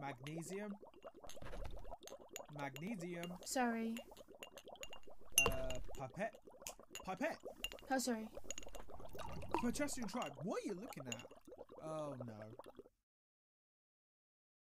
Magnesium. Magnesium. Sorry. Uh, pipette. Pipette. Oh, sorry. Potassium tribe. What are you looking at? Oh no.